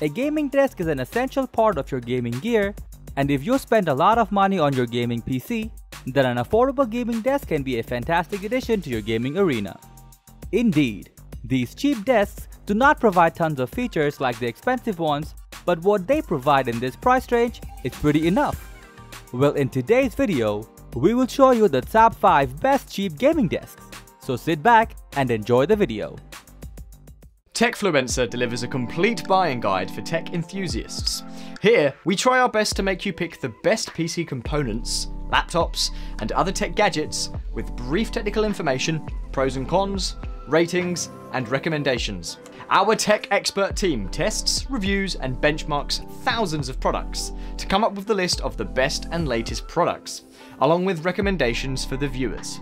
A gaming desk is an essential part of your gaming gear, and if you spend a lot of money on your gaming PC, then an affordable gaming desk can be a fantastic addition to your gaming arena. Indeed, these cheap desks do not provide tons of features like the expensive ones, but what they provide in this price range is pretty enough. Well, in today's video, we will show you the top 5 best cheap gaming desks. So sit back and enjoy the video. Techfluencer delivers a complete buying guide for tech enthusiasts. Here, we try our best to make you pick the best PC components, laptops, and other tech gadgets with brief technical information, pros and cons, ratings, and recommendations. Our tech expert team tests, reviews, and benchmarks thousands of products to come up with the list of the best and latest products, along with recommendations for the viewers.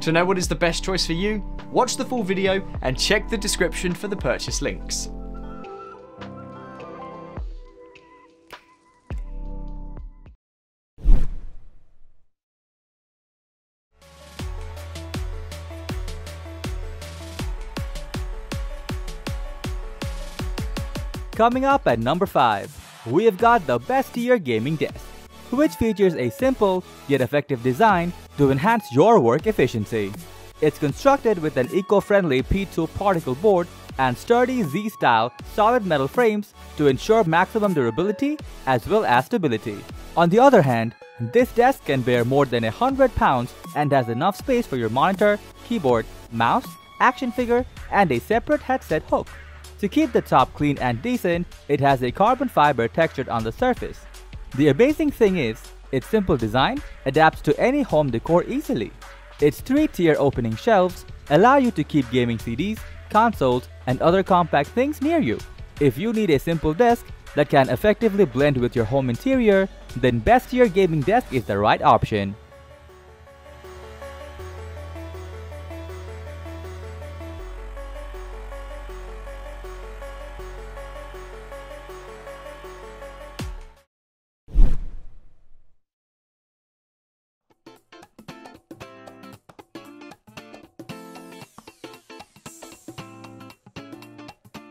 To know what is the best choice for you, watch the full video and check the description for the purchase links. Coming up at number 5, we have got the Bestier gaming desk, which features a simple yet effective design to enhance your work efficiency. It's constructed with an eco-friendly P2 particle board and sturdy Z-style solid metal frames to ensure maximum durability as well as stability. On the other hand, this desk can bear more than 100 pounds and has enough space for your monitor, keyboard, mouse, action figure, and a separate headset hook. To keep the top clean and decent, it has a carbon fiber textured on the surface. The amazing thing is, its simple design adapts to any home decor easily. Its three-tier opening shelves allow you to keep gaming CDs, consoles, and other compact things near you. If you need a simple desk that can effectively blend with your home interior, then Bestier Gaming Desk is the right option.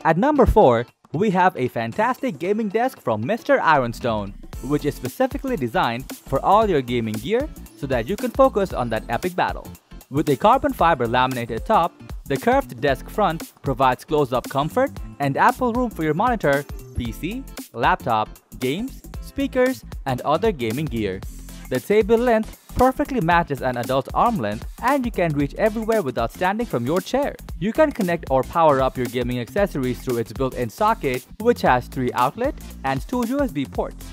At number 4, we have a fantastic gaming desk from Mr. Ironstone, which is specifically designed for all your gaming gear so that you can focus on that epic battle. With a carbon fiber laminated top, the curved desk front provides close-up comfort and ample room for your monitor, PC, laptop, games, speakers, and other gaming gear. The table length perfectly matches an adult's arm length and you can reach everywhere without standing from your chair. You can connect or power up your gaming accessories through its built-in socket which has 3 outlet and 2 USB ports.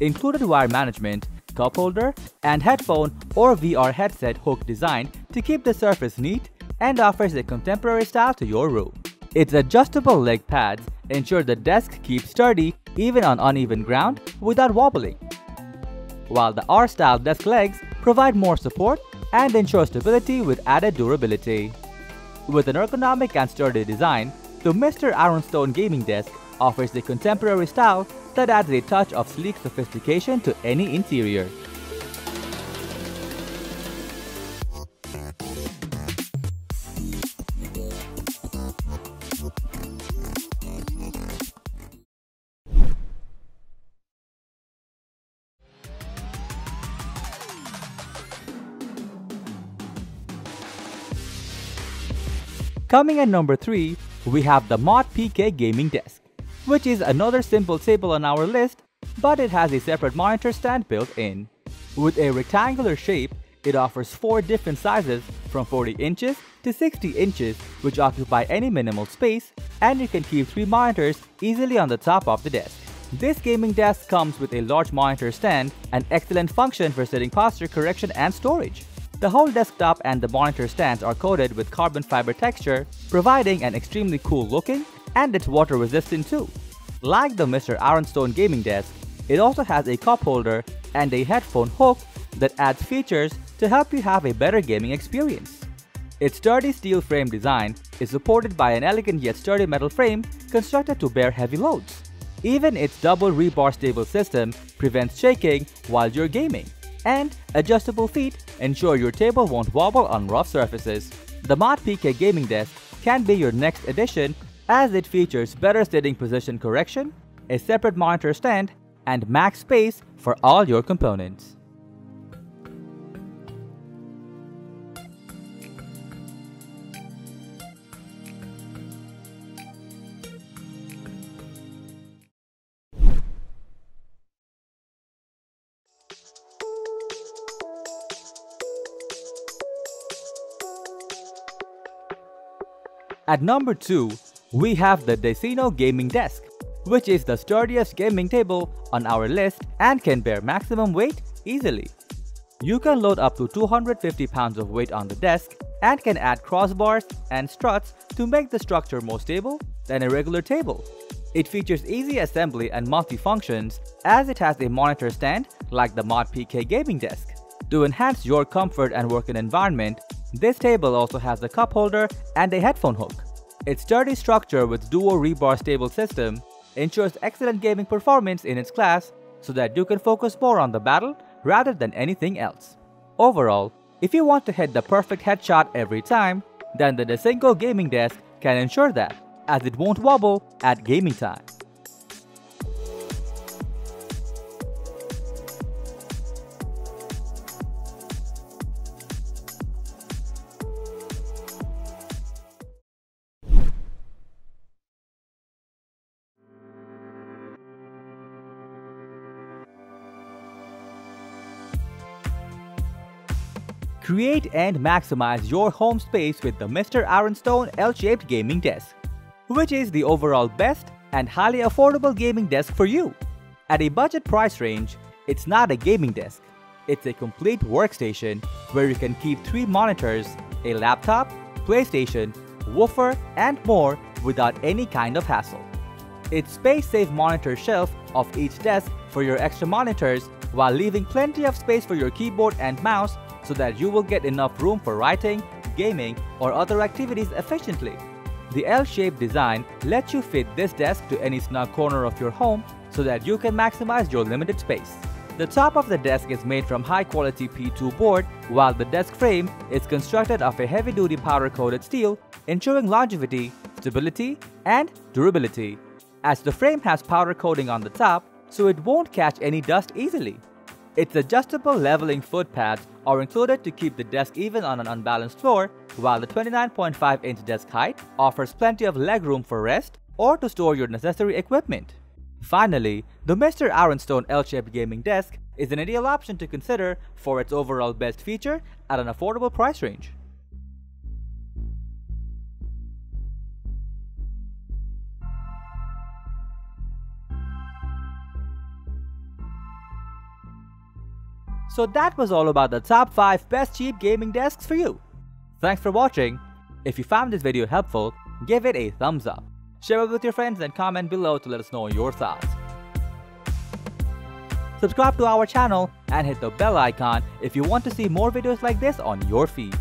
Included wire management, cup holder, and headphone or VR headset hook designed to keep the surface neat and offers a contemporary style to your room. Its adjustable leg pads ensure the desk keeps sturdy even on uneven ground without wobbling. While the R-style desk legs provide more support and ensure stability with added durability. With an ergonomic and sturdy design, the Mr. Ironstone gaming desk offers a contemporary style that adds a touch of sleek sophistication to any interior. Coming at number 3, we have the MOTPK Gaming Desk, which is another simple table on our list, but it has a separate monitor stand built in. With a rectangular shape, it offers 4 different sizes from 40 inches to 60 inches which occupy any minimal space and you can keep 3 monitors easily on the top of the desk. This gaming desk comes with a large monitor stand and excellent function for sitting posture correction and storage. The whole desktop and the monitor stands are coated with carbon fiber texture, providing an extremely cool looking and it's water resistant too. Like the Mr. Ironstone gaming desk, it also has a cup holder and a headphone hook that adds features to help you have a better gaming experience. Its sturdy steel frame design is supported by an elegant yet sturdy metal frame constructed to bear heavy loads. Even its double rebar stable system prevents shaking while you're gaming and adjustable feet ensure your table won't wobble on rough surfaces. The MOTPK Gaming Desk can be your next addition as it features better sitting position correction, a separate monitor stand, and max space for all your components. At number 2, we have the DESINO Gaming Desk, which is the sturdiest gaming table on our list and can bear maximum weight easily. You can load up to 250 pounds of weight on the desk and can add crossbars and struts to make the structure more stable than a regular table. It features easy assembly and multi-functions as it has a monitor stand like the MOTPK gaming desk. To enhance your comfort and working environment, this table also has a cup holder and a headphone hook. Its sturdy structure with duo rebar stable system ensures excellent gaming performance in its class so that you can focus more on the battle rather than anything else. Overall, if you want to hit the perfect headshot every time, then the Desinco gaming desk can ensure that, as it won't wobble at gaming time. Create and maximize your home space with the Mr. Ironstone L-shaped gaming desk, which is the overall best and highly affordable gaming desk for you. At a budget price range, it's not a gaming desk. It's a complete workstation where you can keep three monitors, a laptop, PlayStation, woofer, and more without any kind of hassle. Its space-safe monitor shelf of each desk for your extra monitors while leaving plenty of space for your keyboard and mouse so that you will get enough room for writing, gaming, or other activities efficiently. The L-shaped design lets you fit this desk to any snug corner of your home so that you can maximize your limited space. The top of the desk is made from high-quality P2 board, while the desk frame is constructed of a heavy-duty powder-coated steel, ensuring longevity, stability, and durability. As the frame has powder coating on the top, so it won't catch any dust easily. Its adjustable leveling foot pads are included to keep the desk even on an unbalanced floor, while the 29.5 inch desk height offers plenty of legroom for rest or to store your necessary equipment. Finally, the Mr. Ironstone L-shaped gaming desk is an ideal option to consider for its overall best feature at an affordable price range. So that was all about the top 5 best cheap gaming desks for you. Thanks for watching. If you found this video helpful, give it a thumbs up. Share it with your friends and comment below to let us know your thoughts. Subscribe to our channel and hit the bell icon if you want to see more videos like this on your feed.